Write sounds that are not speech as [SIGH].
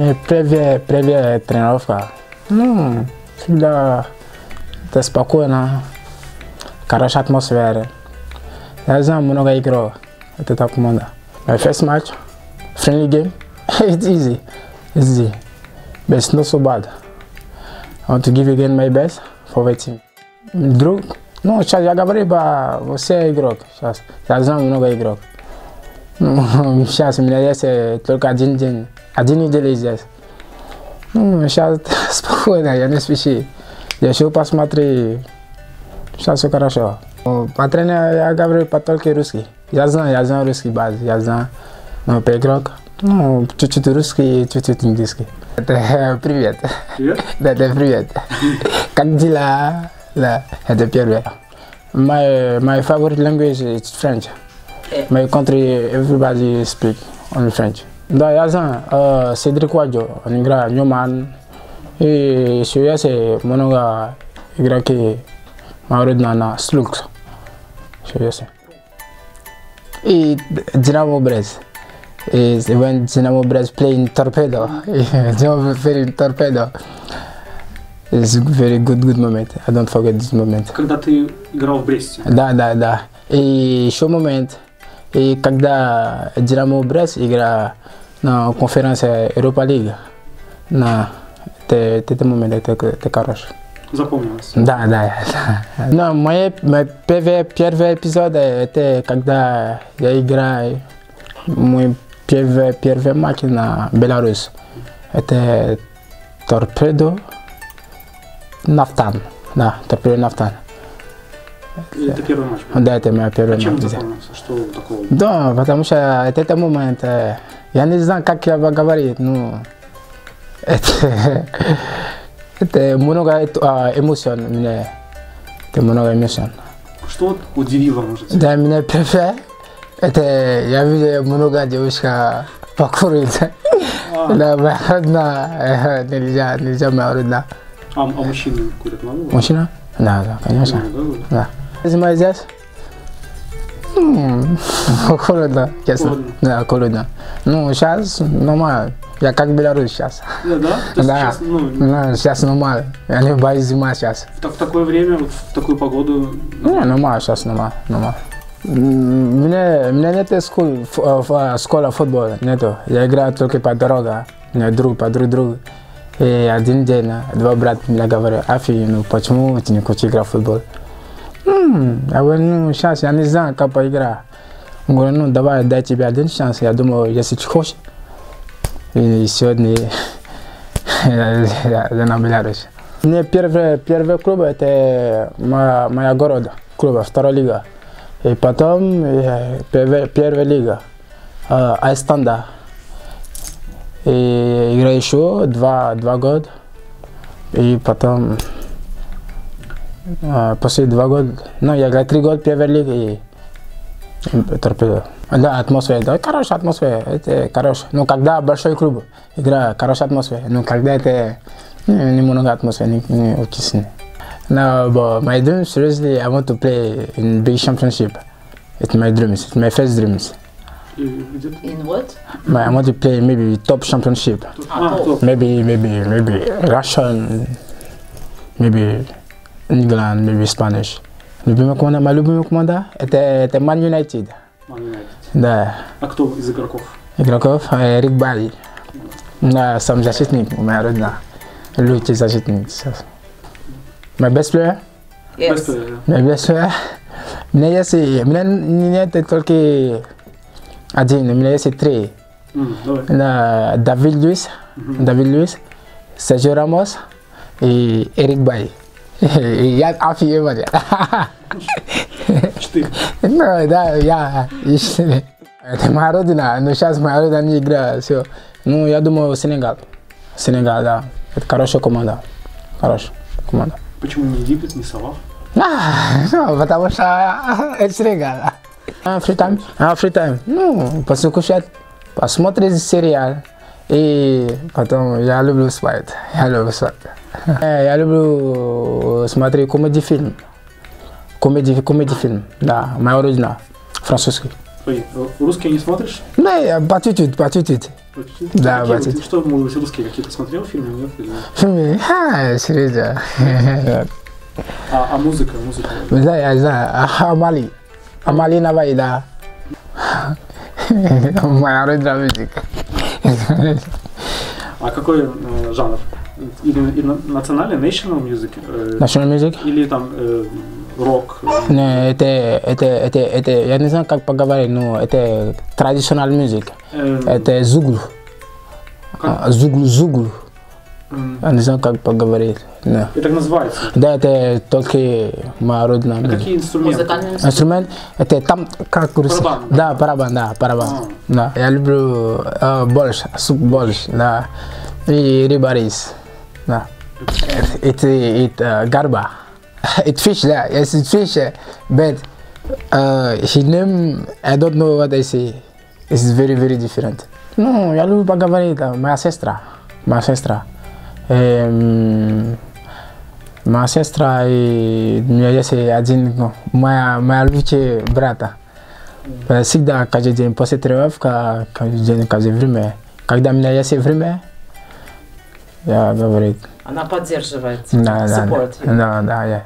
Привет, привет, тренировка. Ну, всегда это спокойно, хорошая атмосфера. Я знаю много игрок. Это так команда. My first match, friendly game, [LAUGHS] it's easy. It's easy. But it's not so bad. I want to give again my best for the team. Друг, ну, сейчас я говорю, ба, все игрок. Сейчас. Я знаю много игрок. [LAUGHS] Сейчас у меня есть э, только один день. Один неделю здесь. Ну, сейчас спокойно, я не спеши. Я еще посмотри. Сейчас все хорошо. О, По тренеру я говорю по только русский. Я знаю, я знаю русский баз, я знаю. Но по игрок, ну, чуть-чуть русский, чуть-чуть английский. Это э, привет. Привет. Да, да, привет. Как дела? Да, это первое. My, my favorite language is French. My country, everybody speak only French. Да, я знаю. Э, Седрик Ваджо, он играет Ньюман. И еще есть много игроки народно на Слукс. Еще есть. И Динамо Брест. Is when Dynamo Brest play in Torpedo, [LAUGHS] Dynamo play in Torpedo. It's very good, good moment. I don't forget this moment. Когда ты играл в Бресте, Да, да, да. И еще момент. И когда Динамо Брест игра на конференции Europa League, на это, это момент, это, это хорошо. запомнилось. Да, да. да. Но мой первый, первый эпизод это когда я играю мой первый, первый матч на Беларусь. Это Торпедо Нафтан. Да, Торпедо Нафтан. Это первый матч. был. Да, это мой первый А чем матч. запомнился? Что такого? Да, потому что это этот момент, э, я не знаю, как я бы говорить, ну, это, [LAUGHS] это много э, эмоций мне, это много эмоций. Что удивило, может быть? Да, меня первое, это я видел много девушек покурить. А, Да, моя родная, э, нельзя, нельзя моя родная. А, а мужчины курят мало? Мужчина? Да, да, конечно. Ну, да, Да. Зима здесь? [LAUGHS] Холодно. Холодно. Да, холодно. Ну, сейчас нормально. Я как Беларусь сейчас. да. Да, да? То есть Да. сейчас, ну, Ну, сейчас нормально. Я не боюсь зима сейчас. в, так- в такое время, вот в такую погоду, Ну, нормально сейчас, нормально, нормально. Мне, у меня нет э, э, школа футбола, нету. Я играю только по дорога. У меня друг, по друг другу. И один день два брата мне говорят, Афи, ну почему ты не хочешь играть в футбол? М, Я говорю, ну сейчас я не знаю, как поиграть. Он говорит, ну давай дай тебе один шанс. Я думаю, если ты хочешь. И сегодня я, на Беларусь. Мне первый, первый клуб это моя, моя город, клуб, вторая лига. И потом э, первая, первая лига, э, Айстанда. И играю еще два, два года. И потом, э, после два года, ну, я играю три года в первой лиге и торпедо. Да, атмосфера, да, хорошая атмосфера, это хорошо. Но когда большой клуб, игра, хорошая атмосфера. Но когда это ну, немного атмосфера, не, не сильно. No, but my dream, seriously, I want to play in big championship. It's my dreams, it's my first dreams. И где-то... In what? My, I want to play maybe top championship. А, топ. топ. Maybe, maybe, maybe Russian, maybe England, maybe Spanish. Любимая команда, моя любимая команда, это, это Man United. Man United. Да, А кто из игроков? игроков э, Рик Барри. Да, сам защитник, у меня родина. Лучший защитник сейчас. My best player? Yes. Best player. My best player? У меня есть, у меня нет только один, у меня есть три. М, Давай. Да, Давид Луис, Давид Луис, Серджио Рамос и Эрик Бай. И я офигеваю. Четыре. Ну, да, я еще. Это моя родина, но сейчас моя родина не играет. Все. Ну, я думаю, Сенегал. Сенегал, да. Это хорошая команда. Хорошая команда. Почему не Египет, не Салах? А, ну, потому что это Сенегал. А, фри тайм? А, фри тайм. Ну, послушать, посмотреть сериал. И потом я люблю спать. Я люблю спать. [LAUGHS] Э, Я люблю смотреть комедий-фильм. Комедий, комедий-фильм, да, моя родина, французский. Ой, русский не смотришь? Ну, я по чуть-чуть, по чуть-чуть. Да, батя. вот- Что, может быть, русские какие-то смотрел фильмы, нет? Или- Фильмы, ха, серьезно. А, а музыка, музыка. [LAUGHS] Знаю, я знаю. А, Амали Наваида. Моя музыка. А какой э, жанр? Или, или на- национальный, national music? э, National music? Или там э, рок? Не, это, это, это, это, я не знаю, как поговорить, но это традиционная музыка. э, Это зуглу. как- Зуглу, зуглу. Я не знаю, как поговорить. Да. Это так называется. Да, это только моя родная А какие инструменты? Музыкальный инструмент. Это там, как русский. Барабан, Да, барабан, да, барабан. А. Да, я люблю э, борщ, суп борщ, да. И рыба рис, да. Это, это гарба. It fish, да, yes, it fish, but uh, his name, I don't know what I say. It's very, very different. Ну, я люблю поговорить, да, моя сестра, моя сестра. Эм, моя сестра и у меня есть один, ну, моя, моя лучшая брата. Э, Всегда, каждый день после тренировка, каждый день, каждое время. Когда у меня есть время, я говорю, Она поддерживает. да, да, да, да, да, я.